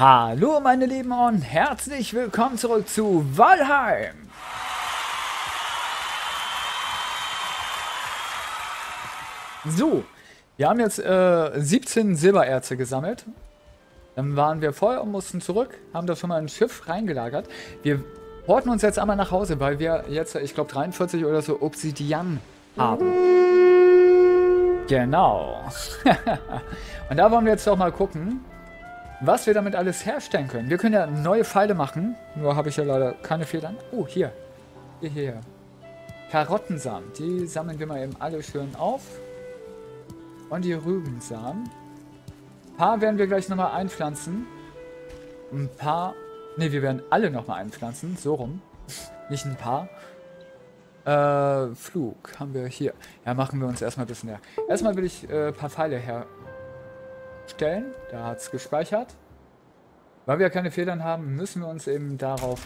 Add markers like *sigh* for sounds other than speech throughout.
Hallo meine Lieben und herzlich willkommen zurück zu Valheim. So, wir haben jetzt äh, 17 Silbererze gesammelt. Dann waren wir voll und mussten zurück, haben da schon mal ein Schiff reingelagert. Wir porten uns jetzt einmal nach Hause, weil wir jetzt, ich glaube 43 oder so Obsidian haben. Genau. *laughs* und da wollen wir jetzt doch mal gucken, was wir damit alles herstellen können. Wir können ja neue Pfeile machen. Nur habe ich ja leider keine Federn. Oh, hier. Hier, hier. Karottensamen. Die sammeln wir mal eben alle schön auf. Und die Rübensamen. Ein paar werden wir gleich nochmal einpflanzen. Ein paar... Ne, wir werden alle nochmal einpflanzen. So rum. *laughs* Nicht ein paar. Äh, Flug haben wir hier. Ja, machen wir uns erstmal ein bisschen her. Erstmal will ich äh, ein paar Pfeile herstellen. Da hat es gespeichert. Weil wir keine Federn haben, müssen wir uns eben darauf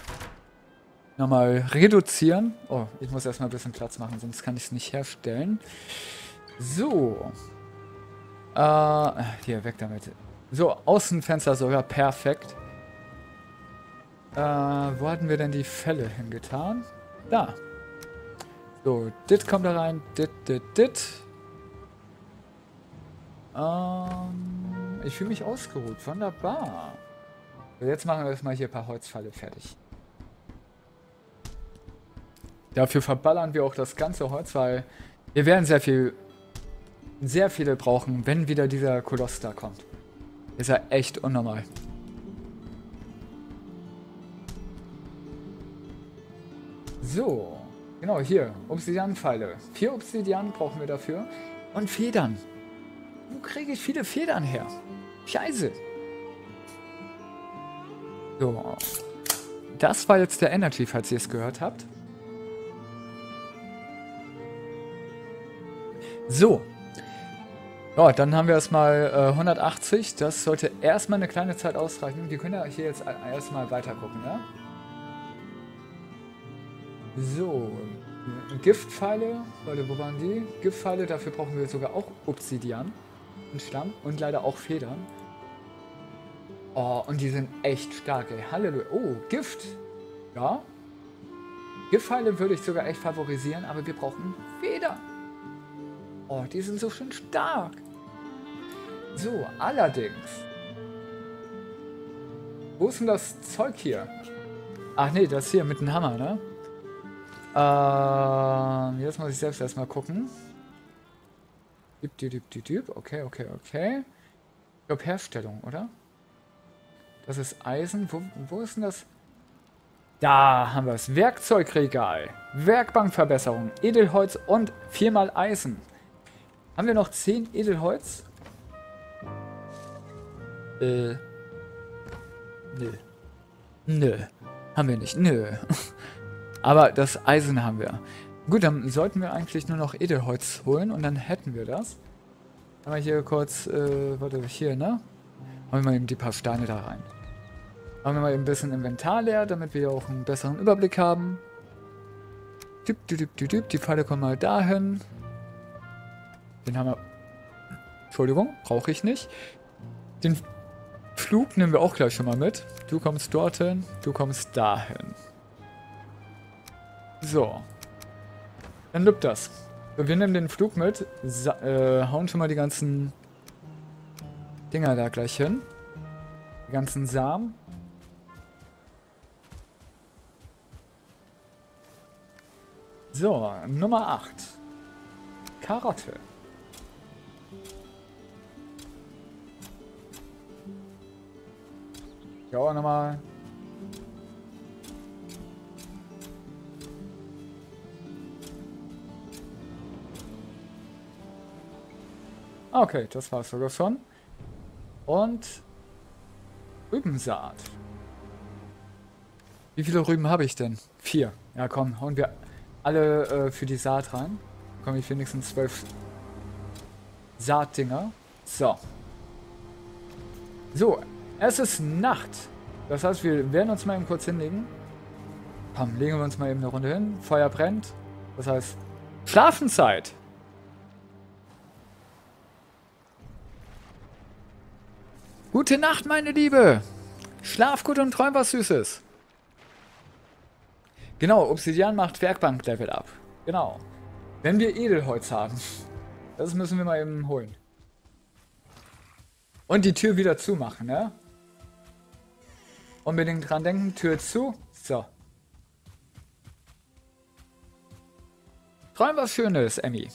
nochmal reduzieren. Oh, ich muss erstmal ein bisschen Platz machen, sonst kann ich es nicht herstellen. So. Äh, hier, weg damit. So, Außenfenster sogar perfekt. Äh, wo hatten wir denn die Fälle hingetan? Da. So, dit kommt da rein, dit, dit, dit. Ähm, ich fühle mich ausgeruht, wunderbar. Jetzt machen wir erstmal hier ein paar Holzpfeile fertig. Dafür verballern wir auch das ganze Holz, weil wir werden sehr viel, sehr viele brauchen, wenn wieder dieser Koloss da kommt. Ist ja echt unnormal. So. Genau, hier. Obsidianpfeile. Vier Obsidian brauchen wir dafür. Und Federn. Wo kriege ich viele Federn her? Scheiße. So. Das war jetzt der Energy, falls ihr es gehört habt. So. Ja, dann haben wir erstmal äh, 180. Das sollte erstmal eine kleine Zeit ausreichen. Wir können ja hier jetzt erstmal weiter gucken, ja? So, Giftpfeile, warte, wo waren die? Giftpfeile, dafür brauchen wir sogar auch Obsidian und Stamm und leider auch Federn. Oh, und die sind echt stark, ey. Halleluja. Oh, Gift. Ja. Giftpfeile würde ich sogar echt favorisieren, aber wir brauchen Federn. Oh, die sind so schön stark. So, allerdings. Wo ist denn das Zeug hier? Ach nee, das hier mit dem Hammer, ne? Ähm, jetzt muss ich selbst erstmal gucken. Okay, okay, okay. Ich glaube Herstellung, oder? Das ist Eisen. Wo, wo ist denn das? Da haben wir es. Werkzeugregal. Werkbankverbesserung. Edelholz und viermal Eisen. Haben wir noch 10 Edelholz? Äh. Nö. Nö. Haben wir nicht. Nö. *laughs* Aber das Eisen haben wir. Gut, dann sollten wir eigentlich nur noch Edelholz holen und dann hätten wir das. Aber hier kurz, äh, warte, hier, ne? Haben wir mal eben die paar Steine da rein. Haben wir mal eben ein bisschen Inventar leer, damit wir auch einen besseren Überblick haben. Dip, dip, dip, dip. Die Pfeile kommen mal dahin. Den haben wir... Entschuldigung, brauche ich nicht. Den Flug nehmen wir auch gleich schon mal mit. Du kommst dorthin, du kommst dahin. So. Dann lübt das. Wir nehmen den Flug mit, äh, hauen schon mal die ganzen Dinger da gleich hin. Die ganzen Samen. So, Nummer 8. Karotte. Ja, nochmal Okay, das war's sogar schon. Und Rübensaat. Wie viele Rüben habe ich denn? Vier. Ja, komm, hauen wir alle äh, für die Saat rein. Komm, ich wenigstens zwölf Saatdinger. So. So, es ist Nacht. Das heißt, wir werden uns mal eben kurz hinlegen. Komm, legen wir uns mal eben eine Runde hin. Feuer brennt. Das heißt, Schlafenzeit. Gute Nacht, meine Liebe. Schlaf gut und träum was Süßes. Genau, Obsidian macht Werkbank-Level ab. Genau. Wenn wir Edelholz haben. *laughs* Das müssen wir mal eben holen. Und die Tür wieder zumachen, ne? Unbedingt dran denken, Tür zu. So. Träum was Schönes, Emmy.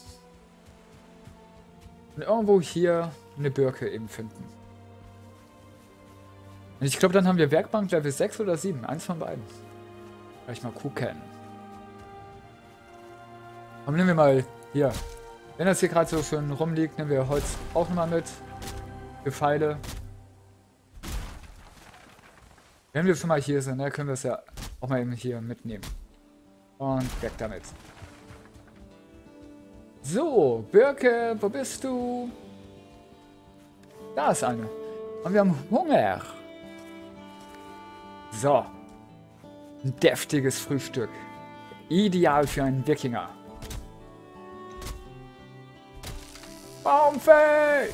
Und irgendwo hier eine Birke eben finden. Ich glaube, dann haben wir Werkbank Level 6 oder 7. Eins von beiden. Gleich mal gucken. Komm, nehmen wir mal hier. Wenn das hier gerade so schön rumliegt, nehmen wir Holz auch nochmal mit. Für Pfeile. Wenn wir schon mal hier sind, ne, können wir es ja auch mal eben hier mitnehmen. Und weg damit. So, Birke, wo bist du? Da ist eine. Und wir haben Hunger. So. Ein deftiges Frühstück. Ideal für einen Wikinger. Baumfee!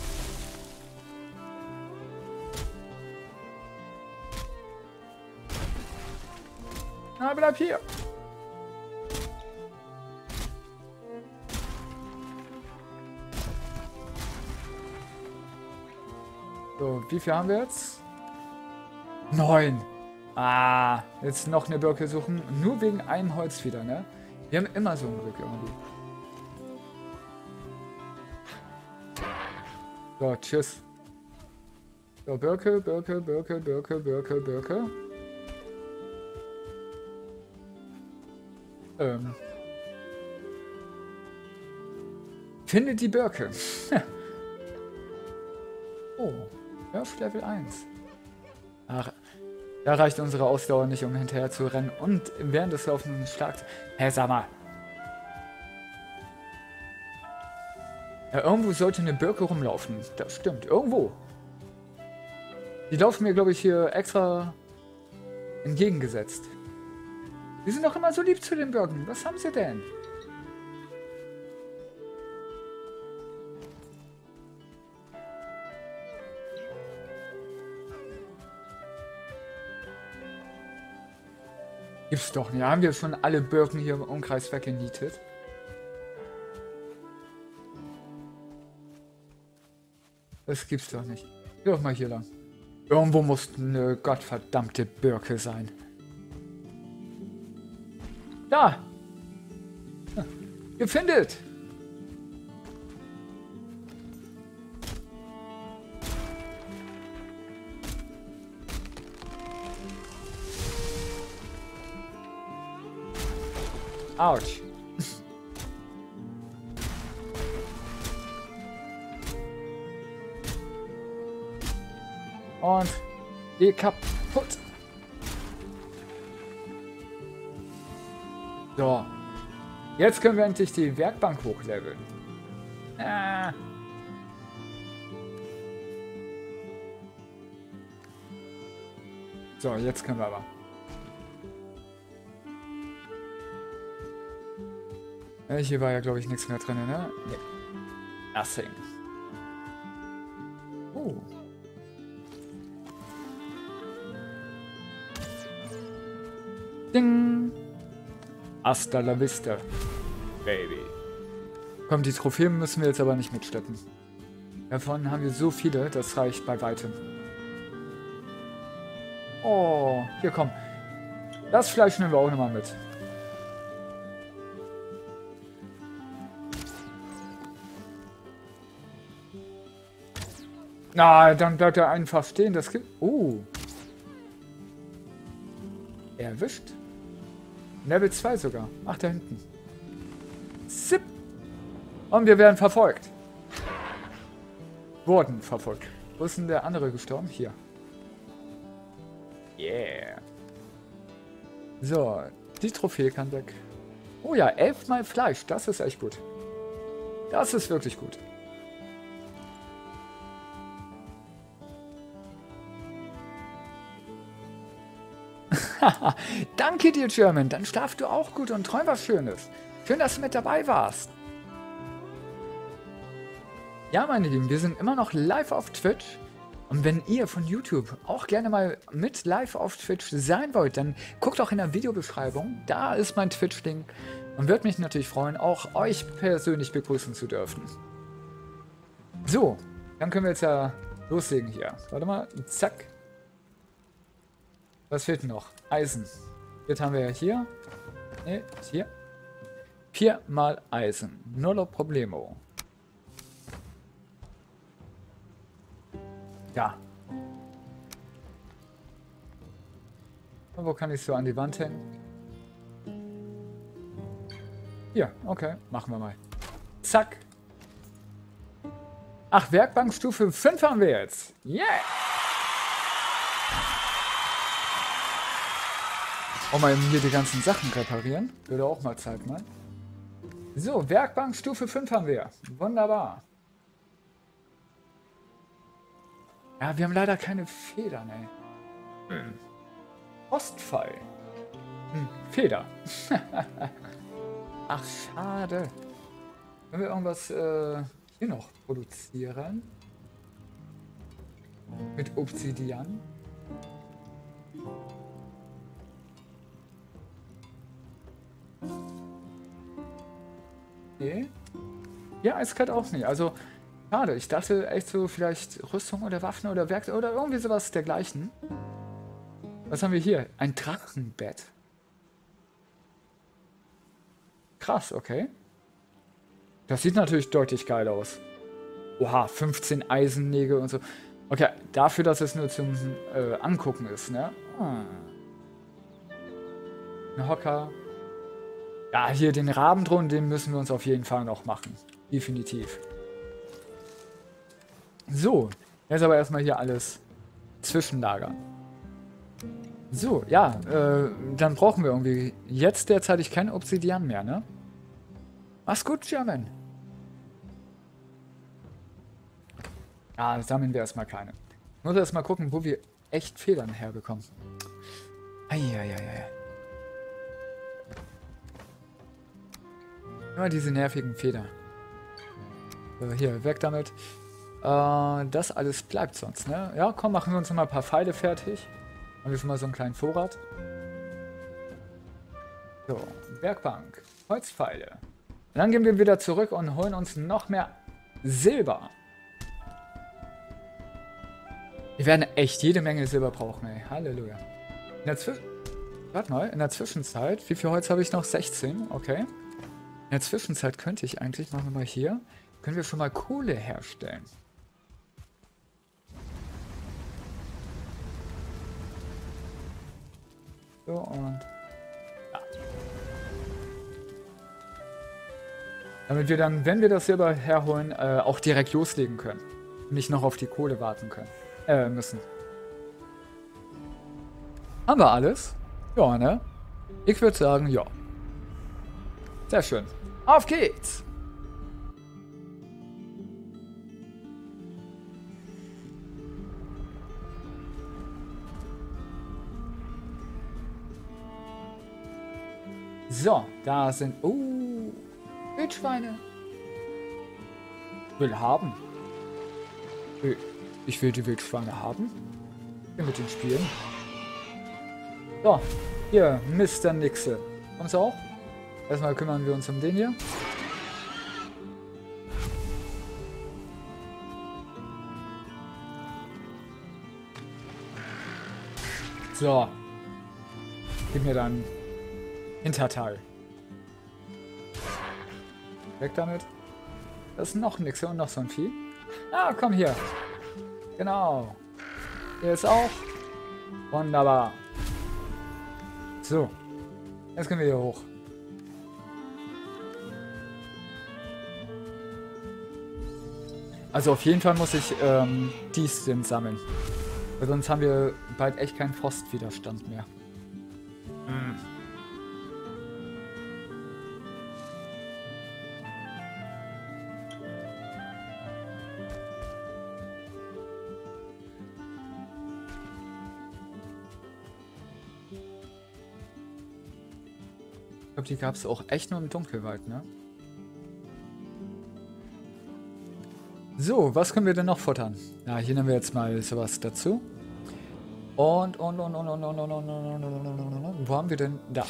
Na, bleib hier. So, wie viel haben wir jetzt? Neun. Ah, jetzt noch eine Birke suchen. Nur wegen einem Holz wieder, ne? Wir haben immer so ein Glück irgendwie. So, tschüss. So, Birke, Birke, Birke, Birke, Birke, Birke. Ähm. Finde die Birke. *laughs* oh, Nerf Level 1. Ach, da reicht unsere Ausdauer nicht, um hinterher zu rennen und während des laufenden Schlags... Hä, sag mal. Ja, irgendwo sollte eine Birke rumlaufen. Das stimmt, irgendwo. Die laufen mir, glaube ich, hier extra entgegengesetzt. Die sind doch immer so lieb zu den Birken. Was haben sie denn? Gibt's doch nicht. Haben wir schon alle Birken hier im Umkreis weggenietet? Das gibt's doch nicht. Geh doch mal hier lang. Irgendwo muss eine gottverdammte Birke sein. Da! Gefindet! Autsch. Und geh kaputt. So. Jetzt können wir endlich die Werkbank hochleveln. Ah. So, jetzt können wir aber. Ja, hier war ja, glaube ich, nichts mehr drin, ne? Nee. Nothing. Oh. Ding. Hasta la vista, Baby. Komm, die Trophäen müssen wir jetzt aber nicht mitschleppen. Davon haben wir so viele, das reicht bei weitem. Oh, hier komm. Das Fleisch nehmen wir auch nochmal mit. Na, dann bleibt er einfach stehen. Das gibt... Oh. Erwischt. Level 2 sogar. Ach, da hinten. Zip. Und wir werden verfolgt. Wurden verfolgt. Wo ist denn der andere gestorben? Hier. Yeah. So, die Trophäe kann weg. Oh ja, elfmal Fleisch. Das ist echt gut. Das ist wirklich gut. *laughs* Danke dir, German. Dann schlaf du auch gut und träum was Schönes. Schön, dass du mit dabei warst. Ja, meine Lieben, wir sind immer noch live auf Twitch. Und wenn ihr von YouTube auch gerne mal mit live auf Twitch sein wollt, dann guckt auch in der Videobeschreibung. Da ist mein Twitch-Link. Und würde mich natürlich freuen, auch euch persönlich begrüßen zu dürfen. So, dann können wir jetzt ja loslegen hier. Warte mal, zack. Was fehlt noch? Eisen. Jetzt haben wir ja hier. Ne, hier. Viermal Eisen. Nullo Problemo. Ja. Und wo kann ich so an die Wand hängen? Hier, okay, machen wir mal. Zack. Ach, Werkbankstufe 5 haben wir jetzt. Yeah! Auch mal hier die ganzen Sachen reparieren. Würde auch mal Zeit mal. So, Werkbankstufe 5 haben wir. Wunderbar. Ja, wir haben leider keine Federn, ey. Hm. Postfall. Hm, Feder. *laughs* Ach, schade. Können wir irgendwas äh, hier noch produzieren? Mit Obsidian? Nee. Ja, eiskalt auch nicht. Also, schade. Ich dachte echt so vielleicht Rüstung oder Waffen oder Werkzeuge oder irgendwie sowas dergleichen. Was haben wir hier? Ein Drachenbett. Krass, okay. Das sieht natürlich deutlich geil aus. Oha, 15 Eisennägel und so. Okay, dafür, dass es nur zum äh, Angucken ist, ne? Ah. Ein Hocker. Ja, hier den Rabendrohnen, den müssen wir uns auf jeden Fall noch machen. Definitiv. So, jetzt aber erstmal hier alles zwischenlagern. So, ja, äh, dann brauchen wir irgendwie jetzt derzeitig kein Obsidian mehr, ne? Mach's gut, German. Ah, sammeln wir erstmal keine. Muss erstmal gucken, wo wir echt Federn herbekommen. Eieiei. Immer diese nervigen Feder. So, hier, weg damit. Äh, das alles bleibt sonst, ne? Ja, komm, machen wir uns noch mal ein paar Pfeile fertig. Haben wir schon mal so einen kleinen Vorrat. So, Werkbank. Holzpfeile. Dann gehen wir wieder zurück und holen uns noch mehr Silber. Wir werden echt jede Menge Silber brauchen, ey. Halleluja. In der Zwischenzeit... Warte mal, in der Zwischenzeit... Wie viel Holz habe ich noch? 16, okay. In der Zwischenzeit könnte ich eigentlich, machen wir mal hier, können wir schon mal Kohle herstellen. So und... Ja. Damit wir dann, wenn wir das Silber herholen, äh, auch direkt loslegen können. Nicht noch auf die Kohle warten können. Äh, müssen. Haben wir alles? Ja, ne? Ich würde sagen, ja. Sehr schön. Auf geht's! So, da sind... Oh, Wildschweine. Will haben. Ich will die Wildschweine haben. Ich mit den spielen. So, hier, Mr. Nixe. Kommst du auch? Erstmal kümmern wir uns um den hier. So. Gib mir dann Hinterteil. Weg damit. Das ist noch nix und noch so ein Vieh. Ah, komm hier. Genau. Hier ist auch. Wunderbar. So. Jetzt können wir hier hoch. Also auf jeden Fall muss ich ähm, die Stims sammeln. Weil sonst haben wir bald echt keinen Frostwiderstand mehr. Mm. Ich glaube, die gab es auch echt nur im Dunkelwald, ne? So, was können wir denn noch futtern? Ja, hier nehmen wir jetzt mal sowas dazu. Und, und, und, und, und, und, und, und, und, und, und, wo haben wir denn? Da.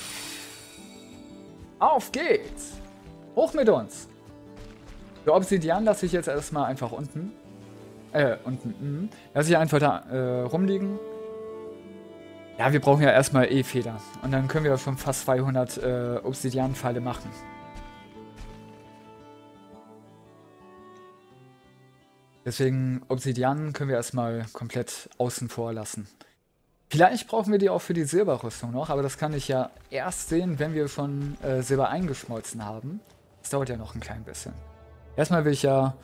Auf geht's! Hoch mit uns! Für Obsidian lasse ich jetzt erstmal einfach unten. Äh, unten. Lasse ich einfach da äh, rumliegen. Ja, wir brauchen ja erstmal E-Feder. Und dann können wir schon fast 200 äh, Obsidian-Pfeile machen. Deswegen Obsidian können wir erstmal komplett außen vor lassen. Vielleicht brauchen wir die auch für die Silberrüstung noch, aber das kann ich ja erst sehen, wenn wir schon äh, Silber eingeschmolzen haben. Das dauert ja noch ein klein bisschen. Erstmal will ich ja,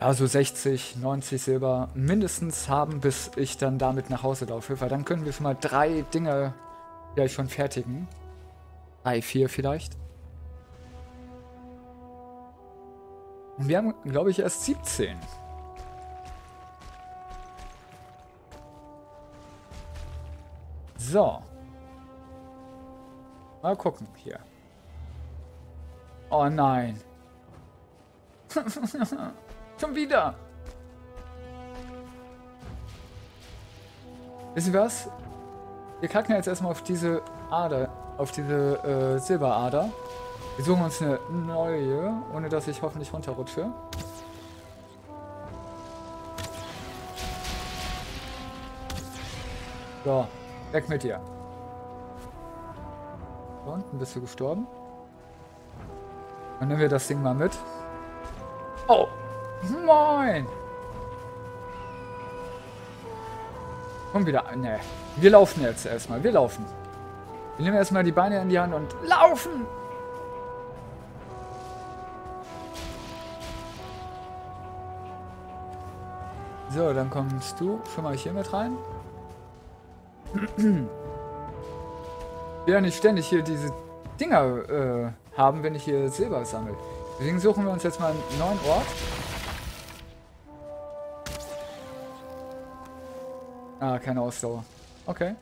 ja so 60, 90 Silber mindestens haben, bis ich dann damit nach Hause laufe, weil dann können wir schon mal drei Dinge vielleicht schon fertigen. Drei, vier vielleicht. Und wir haben, glaube ich, erst 17. So. Mal gucken hier. Oh nein. *laughs* Schon wieder. Wissen Sie was? Wir kacken jetzt erstmal auf diese Ader, auf diese äh, Silberader. Wir suchen uns eine neue, ohne dass ich hoffentlich runterrutsche. So, weg mit dir. Da unten bist du gestorben. Dann nehmen wir das Ding mal mit. Oh, moin. Komm wieder. Ne, wir laufen jetzt erstmal. Wir laufen. Wir nehmen erstmal die Beine in die Hand und laufen. So, dann kommst du schon mal hier mit rein. Ich will ja nicht ständig hier diese Dinger äh, haben, wenn ich hier Silber sammle. Deswegen suchen wir uns jetzt mal einen neuen Ort. Ah, keine Ausdauer. Okay.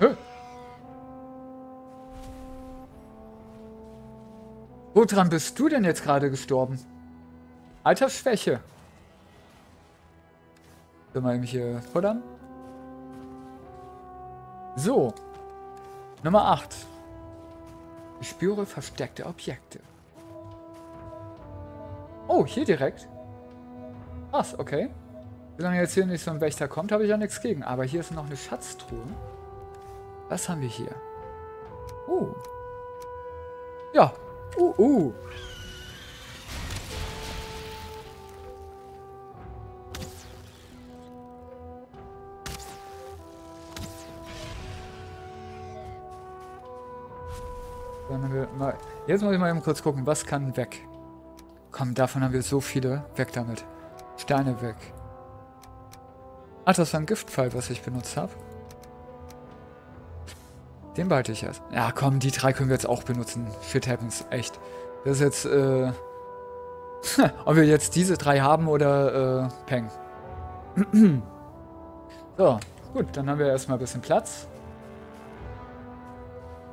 Hä? Woran bist du denn jetzt gerade gestorben? Altersschwäche. Können wir hier futtern? So. Nummer 8. Ich spüre versteckte Objekte. Oh, hier direkt. Krass, okay. Solange jetzt hier nicht so ein Wächter kommt, habe ich ja nichts gegen. Aber hier ist noch eine Schatztruhe. Was haben wir hier? Uh. Ja. Uh, uh. Mal. Jetzt muss ich mal eben kurz gucken, was kann weg? Komm, davon haben wir so viele. Weg damit. Steine weg. Ach, das war ein Giftpfeil, was ich benutzt habe. Den behalte ich erst. Ja, komm, die drei können wir jetzt auch benutzen. Shit happens, echt. Das ist jetzt, äh... *laughs* ob wir jetzt diese drei haben oder, äh, Peng. *clears throat* so, gut, dann haben wir erstmal ein bisschen Platz.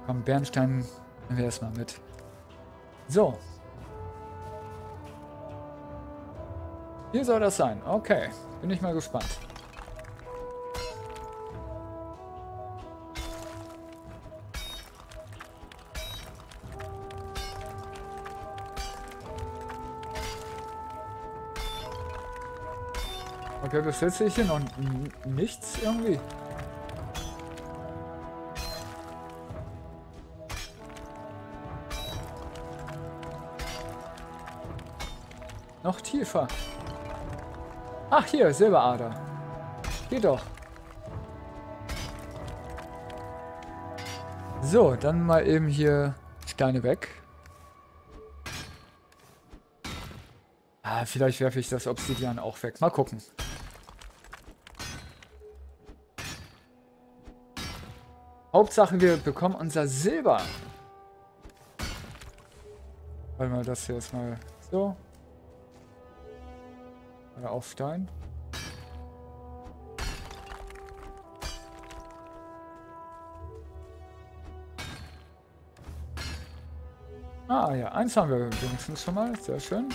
Komm, Bernstein Nehmen wir erstmal mit. So. Hier soll das sein. Okay. Bin ich mal gespannt. Okay, bis jetzt sehe ich hier noch nichts irgendwie. Noch tiefer. Ach, hier, Silberader. Geh doch. So, dann mal eben hier Steine weg. Ah, vielleicht werfe ich das Obsidian auch weg. Mal gucken. Hauptsache, wir bekommen unser Silber. Warte mal, das hier ist mal so. Oder auf Stein. Ah ja, eins haben wir wenigstens schon mal. Sehr schön.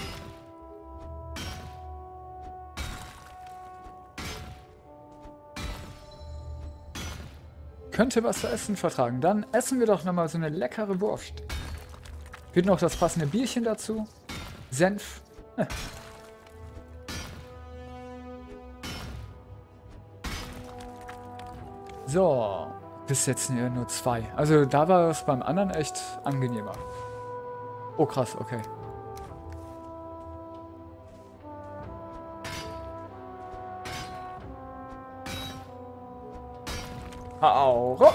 Könnte was zu essen vertragen. Dann essen wir doch nochmal so eine leckere Wurst. Wird noch das passende Bierchen dazu. Senf. *laughs* So. Bis jetzt nur zwei. Also da war es beim anderen echt angenehmer. Oh krass, okay. Auro. *laughs*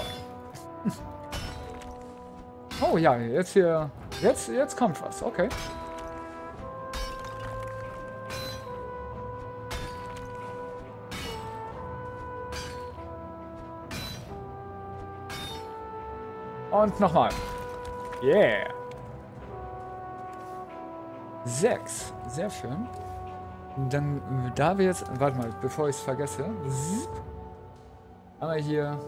Oh ja, jetzt hier. Jetzt, jetzt kommt was. Okay. Und nochmal. Yeah. Sechs. Sehr schön. Dann, da wir jetzt... Warte mal, bevor ich es vergesse. Haben wir hier...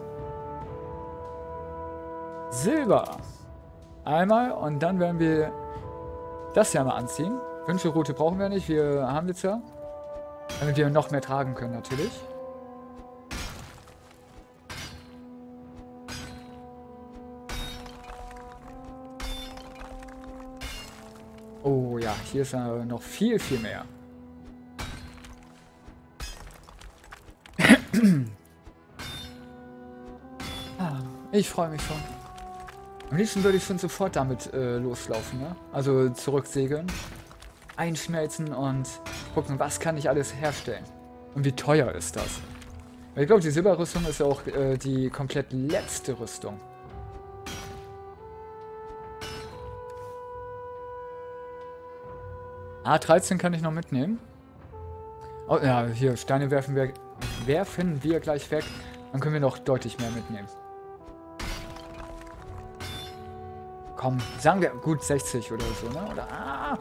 Silber. Einmal und dann werden wir das ja mal anziehen. Wünschelroute brauchen wir nicht, wir haben jetzt ja. Damit wir noch mehr tragen können natürlich. Hier ist ja noch viel, viel mehr. ah, ich freue mich schon. Am liebsten würde ich schon sofort damit äh, loslaufen, ne? Also zurücksegeln, einschmelzen und gucken, was kann ich alles herstellen. Und wie teuer ist das? Ich glaube, die Silberrüstung ist ja auch äh, die komplett letzte Rüstung. A13 kann ich noch mitnehmen. Oh, ja, hier, Steine werfen wir, werfen wir gleich weg. Dann können wir noch deutlich mehr mitnehmen. Komm, sagen wir gut 60 oder so, ne? Oder, ah,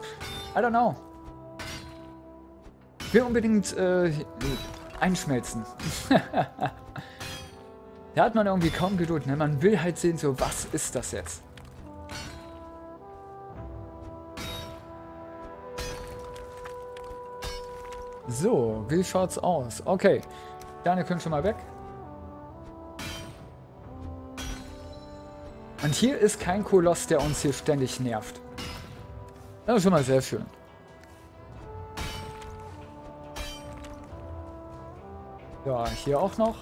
I don't know. Ich will unbedingt äh, einschmelzen. *laughs* da hat man irgendwie kaum Geduld, ne? Man will halt sehen, so, was ist das jetzt? So, wie schaut's aus? Okay, deine können schon mal weg. Und hier ist kein Koloss, der uns hier ständig nervt. Das ist schon mal sehr schön. Ja, hier auch noch.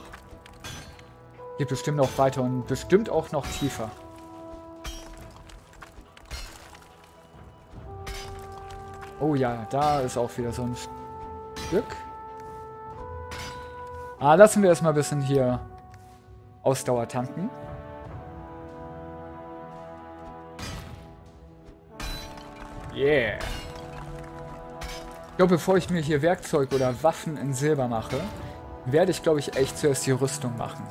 Geht bestimmt noch weiter und bestimmt auch noch tiefer. Oh ja, da ist auch wieder so ein Stück. Ah, lassen wir erstmal ein bisschen hier Ausdauer tanken. Yeah. Ich glaube, bevor ich mir hier Werkzeug oder Waffen in Silber mache, werde ich, glaube ich, echt zuerst die Rüstung machen.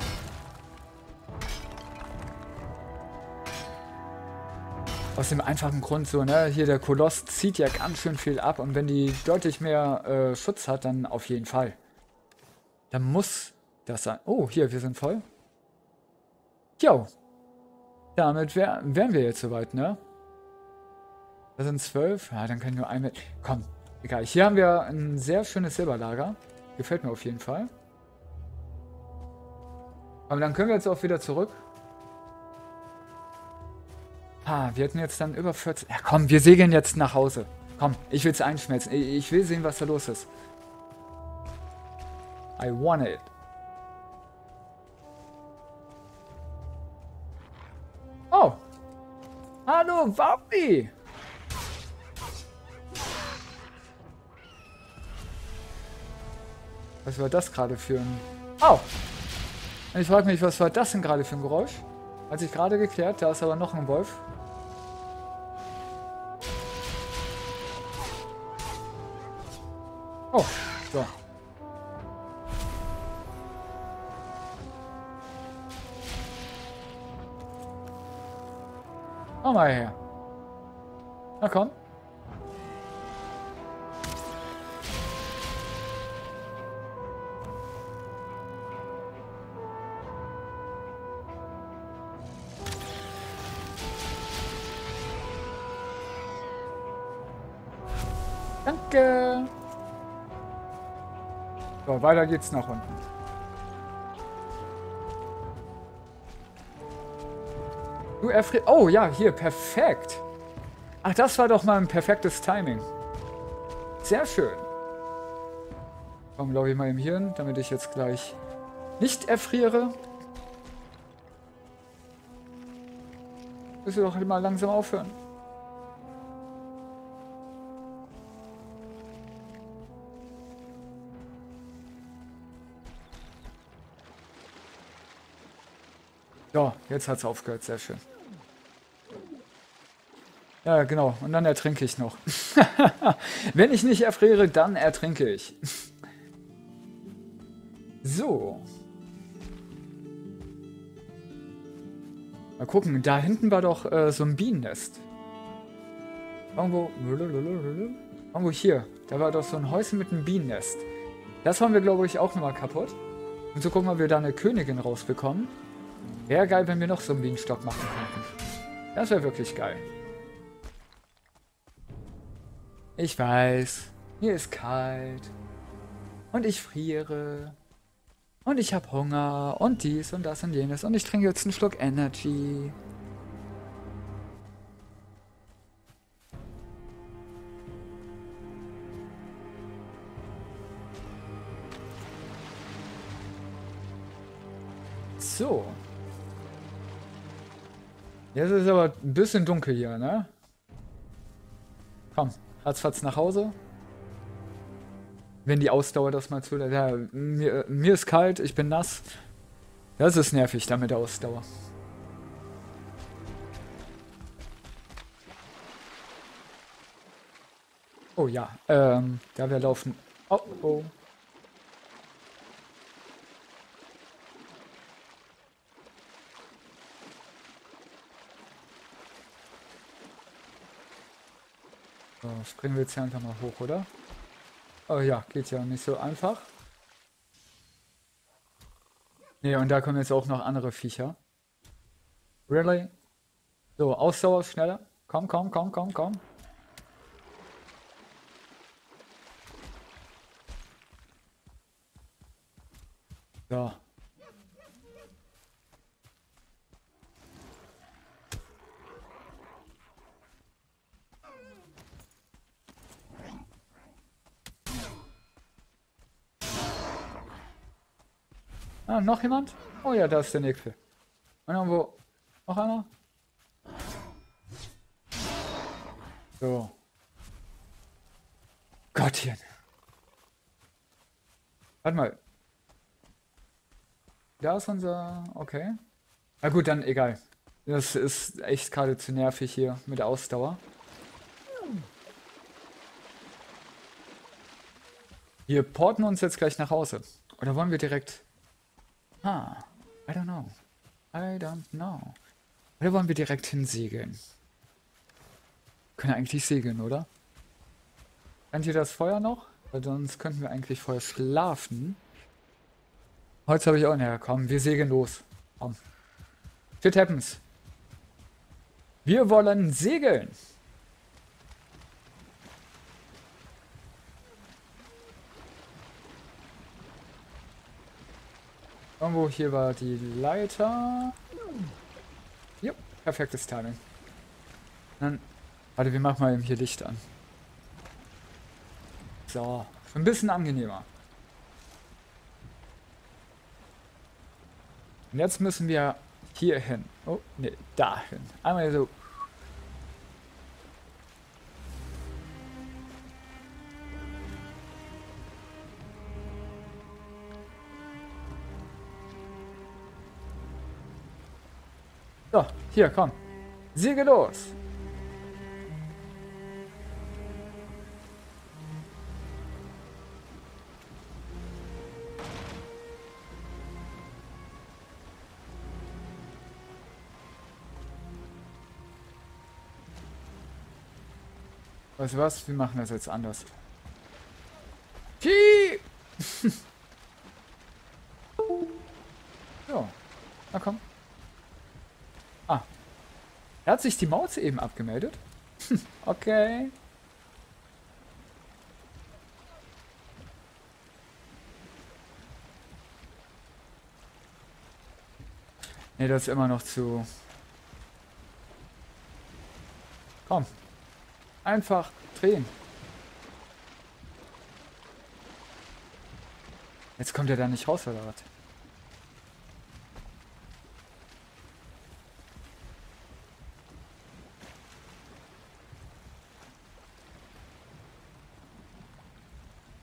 Aus dem einfachen Grund so, ne, hier der Koloss zieht ja ganz schön viel ab und wenn die deutlich mehr äh, Schutz hat, dann auf jeden Fall. Dann muss das sein. Oh, hier, wir sind voll. Jo. Damit wär, wären wir jetzt soweit, ne? Das sind zwölf. Ja, dann können wir ein mit. Komm, egal. Hier haben wir ein sehr schönes Silberlager. Gefällt mir auf jeden Fall. Aber dann können wir jetzt auch wieder zurück. Ah, wir hatten jetzt dann über 40... Ja, komm, wir segeln jetzt nach Hause. Komm, ich will es einschmelzen. Ich will sehen, was da los ist. I want it. Oh. Hallo, Wappi. Was war das gerade für ein... Oh. Ich frage mich, was war das denn gerade für ein Geräusch? Hat sich gerade geklärt, da ist aber noch ein Wolf. mal her. Na komm. Danke. So, weiter geht's nach unten. Du erfrierst... Oh, ja, hier, perfekt. Ach, das war doch mal ein perfektes Timing. Sehr schön. Komm, glaube ich mal im Hirn, damit ich jetzt gleich nicht erfriere. Müssen wir doch mal langsam aufhören. So, jetzt hat es aufgehört, sehr schön. Ja, genau. Und dann ertrinke ich noch. *laughs* Wenn ich nicht erfriere, dann ertrinke ich. so. Mal gucken, da hinten war doch äh, so ein Bienennest. Irgendwo. Irgendwo hier. Da war doch so ein Häuschen mit einem Bienennest. Das haben wir, glaube ich, auch nochmal kaputt. Und so gucken, ob wir da eine Königin rausbekommen. Wäre geil, wenn wir noch so einen Bienenstock machen könnten. Das wäre wirklich geil. Ich weiß, mir ist kalt. Und ich friere. Und ich habe Hunger. Und dies und das und jenes. Und ich trinke jetzt einen Schluck Energy. Jetzt ist aber ein bisschen dunkel hier, ne? Komm, ratzfatz nach Hause. Wenn die Ausdauer das mal zulässt. Ja, mir, mir ist kalt, ich bin nass. Das ist nervig da mit der Ausdauer. Oh ja, ähm, da wir laufen. Oh, oh. So, springen wir jetzt hier einfach mal hoch, oder? Oh ja, geht ja nicht so einfach. Ne, und da kommen jetzt auch noch andere Viecher. Really? So, Ausdauer schneller. Komm, komm, komm, komm, komm. So. Ah, noch jemand? Oh ja, da ist der nächste. Und irgendwo noch einer? So. Gottchen. Warte mal. Da ist unser... Okay. Na gut, dann egal. Das ist echt gerade zu nervig hier mit der Ausdauer. Wir porten uns jetzt gleich nach Hause. Oder wollen wir direkt Ah, I don't know. I don't know. Oder wollen wir direkt hinsegeln? Können eigentlich segeln, oder? Kennt ihr das Feuer noch? Weil sonst könnten wir eigentlich vorher schlafen. Heute habe ich auch näher. Komm, wir segeln los. Komm. Shit happens. Wir wollen segeln. Irgendwo hier war die Leiter. Jo, perfektes Timing. Dann, warte, wir machen mal eben hier Licht an. So, ein bisschen angenehmer. Und jetzt müssen wir hier hin. Oh, ne, dahin. Einmal so So, hier, komm. Siege los. Weißt du was? Wir machen das jetzt anders. hat sich die Maus eben abgemeldet? *laughs* Okay. Ne, das ist immer noch zu... Komm. Einfach drehen. Jetzt kommt er da nicht raus, oder was?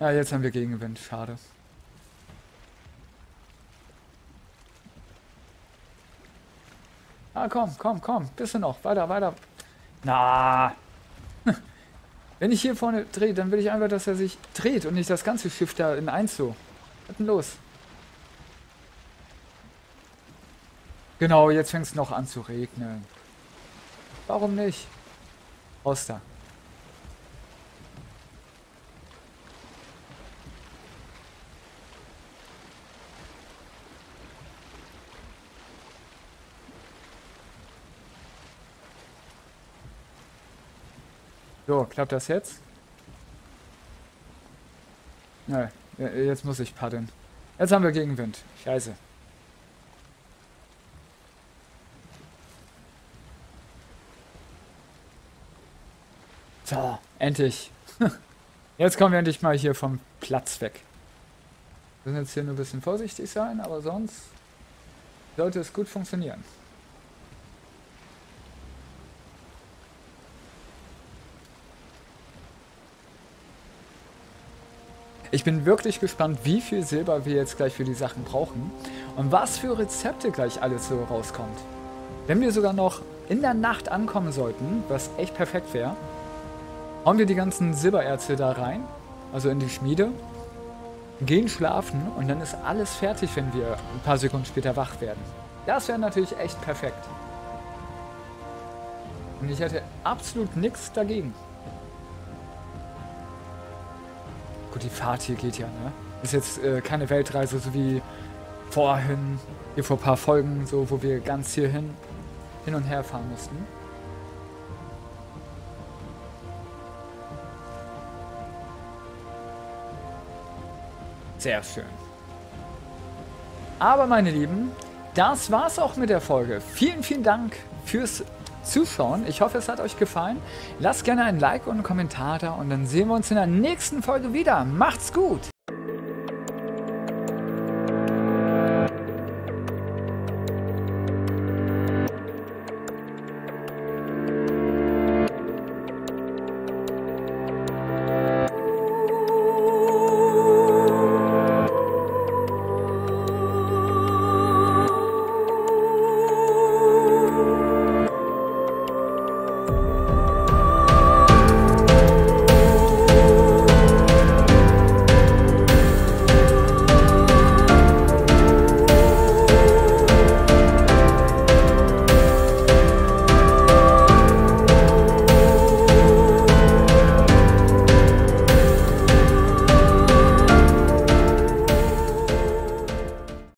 Ja, jetzt haben wir Gegenwind. Schade. Ah, komm, komm, komm. Bisschen noch. Weiter, weiter. Na. *laughs* Wenn ich hier vorne drehe, dann will ich einfach, dass er sich dreht und nicht das ganze Schiff da in eins so. Was denn los? Genau, jetzt fängt es noch an zu regnen. Warum nicht? Raus So, klappt das jetzt? Nein, jetzt muss ich paddeln. Jetzt haben wir Gegenwind. Scheiße. So, endlich. *laughs* Jetzt kommen wir endlich mal hier vom Platz weg. Wir müssen jetzt hier nur ein bisschen vorsichtig sein, aber sonst sollte es gut funktionieren. Ich bin wirklich gespannt, wie viel Silber wir jetzt gleich für die Sachen brauchen und was für Rezepte gleich alles so rauskommt. Wenn wir sogar noch in der Nacht ankommen sollten, was echt perfekt wäre, hauen wir die ganzen Silbererze da rein, also in die Schmiede, gehen schlafen und dann ist alles fertig, wenn wir ein paar Sekunden später wach werden. Das wäre natürlich echt perfekt. Und ich hätte absolut nichts dagegen. Gut, die Fahrt hier geht ja, ne? Ist jetzt äh, keine Weltreise, so wie vorhin, hier vor ein paar Folgen, so, wo wir ganz hierhin hin und her fahren mussten. Sehr schön. Aber meine Lieben, das war's auch mit der Folge. Vielen, vielen Dank fürs Zuschauen. Ich hoffe, es hat euch gefallen. Lasst gerne ein Like und einen Kommentar da und dann sehen wir uns in der nächsten Folge wieder. Macht's gut!